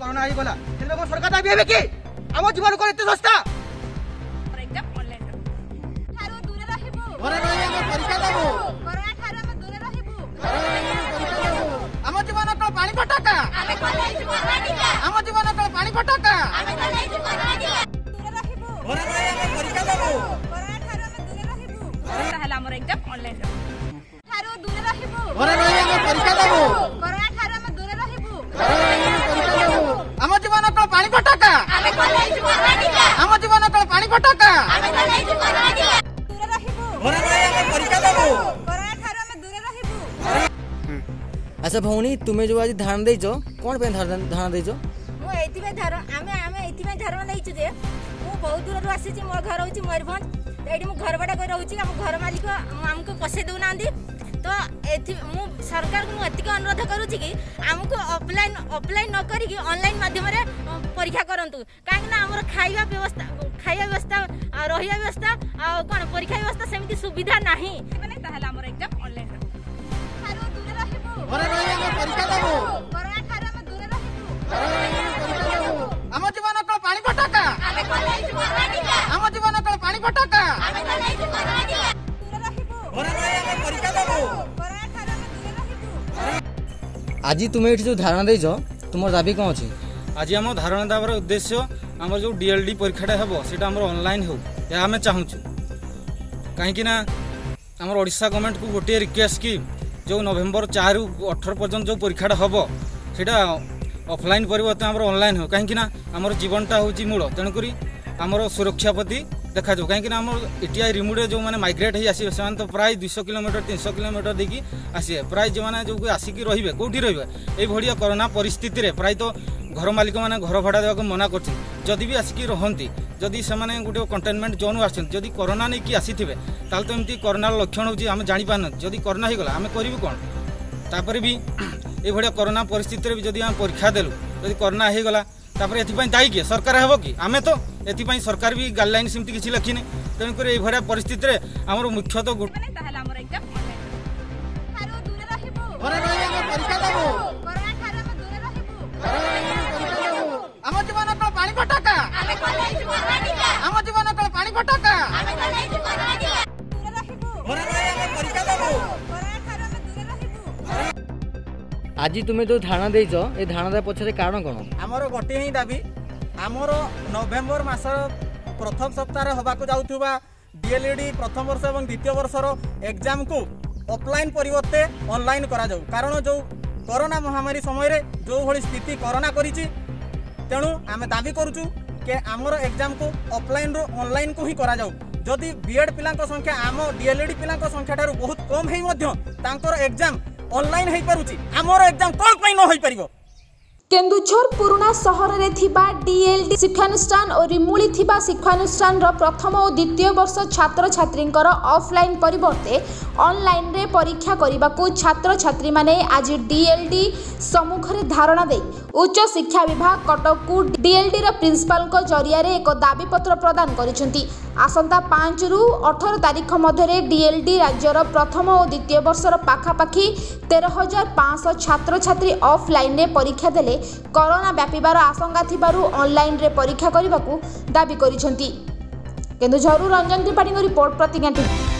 corona ହେଇଗଲା ତେବେ ସରକାର ଦାବି ହେବେ କି ଆମ ଜୀବନ କ'ଣ ଏତେ ଶସ୍ତା ଆମ ଜୀବନ ତ ପାଣି ଫଟକା ଆମ ଜୀବନ ତ ପାଣି ଫଟକା ତାହେଲେ ଆମର ଏକ୍ଜାମ ଅନଲାଇନ୍ ରହିବୁ ଘରେ ରହି ଆମେ ପରୀକ୍ଷା ଦେବୁ আচ্ছা ভৌণী তুমি যে আজ ধারণা দেইছ কোন পে ধারণা দেইছ ମୁଁ ଏଇଥିପାଇଁ ଧାର ଆମେ ଆମେ ଏଇଥିପାଇଁ ଧାରଣା ନେଇଛୁ ଯେ ମୁଁ ବହୁତ ଦୂରରୁ ଆସିଛି ମୋ ଘର ହେଉଛି ମୟୂରଭଞ୍ଜ ଏଇଠି ମୁଁ ଘରବାଟା କରି ରହୁଛି ଆମ ଘର ମାଲିକ ଆମକୁ ପଶେଇ ଦେଉନାହାନ୍ତି ତ ଏଥି ମୁଁ ସରକାରଙ୍କୁ ମୁଁ ଏତିକି ଅନୁରୋଧ କରୁଛି କି ଆମକୁ ଅଫଲାଇନ୍ ଅଫଲାଇନ୍ ନ କରିକି ଅନଲାଇନ୍ ମାଧ୍ୟମରେ ପରୀକ୍ଷା କରନ୍ତୁ କାହିଁକିନା ଆମର ଖାଇବା ବ୍ୟବସ୍ଥା ଖାଇବା ବ୍ୟବସ୍ଥା ରହିବା ବ୍ୟବସ୍ଥା ଆଉ କ'ଣ ପରୀକ୍ଷା ବ୍ୟବସ୍ଥା ସେମିତି ସୁବିଧା ନାହିଁ ମାନେ ତାହେଲେ ଆମର ଏକ୍ଜାମ୍ ଅନଲାଇନ୍ ଆମ ଜୀବନ କଣ ପାଣି ଫଟାକା ଆମ ଜୀବନ କଣ ପାଣି ଫଟାକା আজি তুমি এটি যে ধারণা দিয়েছ তোমার দাবি কম অছি আজি আমার ধারণা দেওয়ার উদ্দেশ্য আমার যে ডিএলডি পরীক্ষাটা হব সেটা আমার অনলাইন হোক এ আমি চাহুছু কাইকি না আমার ওড়শা গভর্নমেন্টকে গোটিয়ে রিকোয়েস্ট কি যে নভেম্বর চারু অঠর পর্যন্ত যে পরীক্ষাটা হব সেটা অফলাইন পরিবর্তে আমার অনলাইন হোক কাইকি না আমার জীবনটা হচ্ছে মূল তেণুকরি আমার সুরক্ষা প্রতি ଦେଖାଯାଉ କାହିଁକିନା ଆମର ଏଟିଆଇ ରିମୁଡ଼ରେ ଯେଉଁମାନେ ମାଇଗ୍ରେଟ୍ ହେଇ ଆସିବେ ସେମାନେ ତ ପ୍ରାୟ ଦୁଇଶହ କିଲୋମିଟର ତିନିଶହ କିଲୋମିଟର ଦେଇକି ଆସିବେ ପ୍ରାୟ ଯେଉଁମାନେ ଯେଉଁକୁ ଆସିକି ରହିବେ କେଉଁଠି ରହିବେ ଏଇଭଳିଆ କରୋନା ପରିସ୍ଥିତିରେ ପ୍ରାୟତଃ ଘର ମାଲିକମାନେ ଘର ଭଡ଼ା ଦେବାକୁ ମନା କରୁଛନ୍ତି ଯଦି ବି ଆସିକି ରହନ୍ତି ଯଦି ସେମାନେ ଗୋଟେ କଣ୍ଟେନମେଣ୍ଟ ଜୋନ୍କୁ ଆସୁଛନ୍ତି ଯଦି କରୋନା ନେଇକି ଆସିଥିବେ ତାହେଲେ ତ ଏମିତି କରୋନାର ଲକ୍ଷଣ ହେଉଛି ଆମେ ଜାଣିପାରୁନାହାନ୍ତି ଯଦି କରୋନା ହେଇଗଲା ଆମେ କରିବୁ କ'ଣ ତାପରେ ବି ଏଇଭଳିଆ କରୋନା ପରିସ୍ଥିତିରେ ବି ଯଦି ଆମେ ପରୀକ୍ଷା ଦେଲୁ ଯଦି କରୋନା ହେଇଗଲା ତାପରେ ଏଥିପାଇଁ ଦାୟୀ କିଏ ସରକାର ହେବ କି ଆମେ ତ ଏଥିପାଇଁ ସରକାର ବି ଗାଇଡ଼ଲାଇନ୍ ସେମିତି କିଛି ଲେଖିନି ତେଣୁକରି ଏଇଭଳିଆ ପରିସ୍ଥିତିରେ ଆମର ମୁଖ୍ୟତଃ ଆମ ଜୀବନ ତ ପାଣି ଫଟକା ଆମ ଜୀବନ ତ ପାଣି ଫଟକା আজি তুমি যে ধাৰণা দেইছ এই ধাৰণাৰ পছৰে কাৰণ কণ আমাৰ গোটেই ହିଁ দাবী ଆମର ନଭେମ୍ବର ମାସ ପ୍ରଥମ ସପ୍ତାହରେ ହେବାକୁ ଯାଉଥିବା ଡିଏଲ୍ଇଡ଼ି ପ୍ରଥମ ବର୍ଷ ଏବଂ ଦ୍ୱିତୀୟ ବର୍ଷର ଏକ୍ଜାମ୍କୁ ଅଫ୍ଲାଇନ୍ ପରିବର୍ତ୍ତେ ଅନ୍ଲାଇନ୍ କରାଯାଉ କାରଣ ଯେଉଁ କରୋନା ମହାମାରୀ ସମୟରେ ଯେଉଁଭଳି ସ୍ଥିତି କରୋନା କରିଛି ତେଣୁ ଆମେ ଦାବି କରୁଛୁ କି ଆମର ଏକ୍ଜାମ୍କୁ ଅଫ୍ଲାଇନ୍ରୁ ଅନ୍ଲାଇନ୍କୁ ହିଁ କରାଯାଉ ଯଦି ବିଏଡ଼୍ ପିଲାଙ୍କ ସଂଖ୍ୟା ଆମ ଡିଏଲ୍ଇଡ଼ି ପିଲାଙ୍କ ସଂଖ୍ୟାଠାରୁ ବହୁତ କମ୍ ହେଇ ମଧ୍ୟ ତାଙ୍କର ଏକ୍ଜାମ୍ ଅନ୍ଲାଇନ୍ ହୋଇପାରୁଛି ଆମର ଏକ୍ଜାମ୍ କ'ଣ ପାଇଁ ନ ହୋଇପାରିବ କେନ୍ଦୁଝର ପୁରୁଣା ସହରରେ ଥିବା ଡିଏଲ୍ଡି ଶିକ୍ଷାନୁଷ୍ଠାନ ଓ ରିମୁଳି ଥିବା ଶିକ୍ଷାନୁଷ୍ଠାନର ପ୍ରଥମ ଓ ଦ୍ୱିତୀୟ ବର୍ଷ ଛାତ୍ରଛାତ୍ରୀଙ୍କର ଅଫ୍ଲାଇନ୍ ପରିବର୍ତ୍ତେ ଅନ୍ଲାଇନ୍ରେ ପରୀକ୍ଷା କରିବାକୁ ଛାତ୍ରଛାତ୍ରୀମାନେ ଆଜି ଡିଏଲ୍ଡି ସମ୍ମୁଖରେ ଧାରଣା ଦେଇ ଉଚ୍ଚଶିକ୍ଷା ବିଭାଗ କଟକକୁ ଡିଏଲ୍ଡିର ପ୍ରିନ୍ସିପାଲଙ୍କ ଜରିଆରେ ଏକ ଦାବିପତ୍ର ପ୍ରଦାନ କରିଛନ୍ତି আসন্তা পাঁচ রু অঠর তারিখ মধ্যে ডিএলডি রাজ্যর প্রথম ও দ্বিতীয় বর্ষর পাখাপাখি তের হাজার পাঁচশ ছাত্রছাত্রী অফলাইনে পরীক্ষা দেলে করোনা ব্যাপার আশঙ্কা থাকার অনলাইনে পরীক্ষা করা দাবি করেছেন কেন্দুঝর রঞ্জন ত্রিপাঠী রিপোর্ট প্রতিজ্ঞা